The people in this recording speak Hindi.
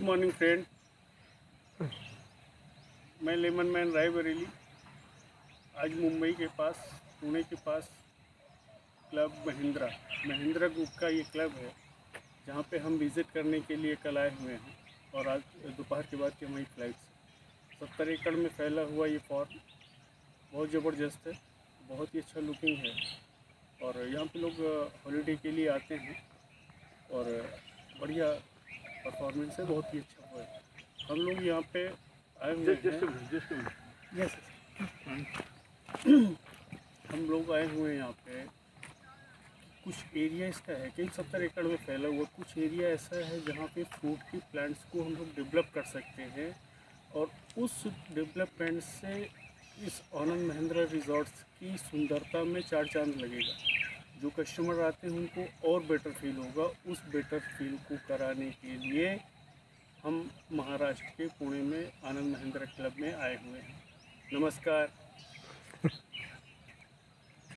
मॉर्निंग फ्रेंड मैं लेमन मैन राय बरेली आज मुंबई के पास, पुणे के पास क्लब महिंद्रा। महिंद्रा ग्रुप का ये क्लब है, जहाँ पे हम विज़िट करने के लिए कल आए हुए हैं और आज दोपहर के बाद की हमारी फ़्लाइट से सत्तर एकड़ में फैला हुआ ये फॉर्म बहुत ज़बरदस्त है, बहुत ही अच्छा लुकिंग है और यहाँ पे लोग हॉलीडे के लिए आते हैं और बढ़िया परफॉर्मेंस है बहुत ही अच्छा हुआ है। हम लोग यहाँ पे आए हुए हैं। यस हम लोग आए हुए हैं यहाँ पे। कुछ एरिया इसका है कि सत्तर एकड़ में फैला हुआ कुछ एरिया ऐसा है जहाँ पे फ्रूट की प्लांट्स को हम लोग डेवलप कर सकते हैं और उस डेवलपमेंट से इस आनंद महिंद्रा रिजॉर्ट्स की सुंदरता में चार चाँद लगेगा। जो कस्टमर आते हैं, उनको और बेटर फील होगा। उस बेटर फील को कराने के लिए हम महाराष्ट्र के पुणे में आनंद महिंद्रा क्लब में आए हुए हैं। नमस्कार।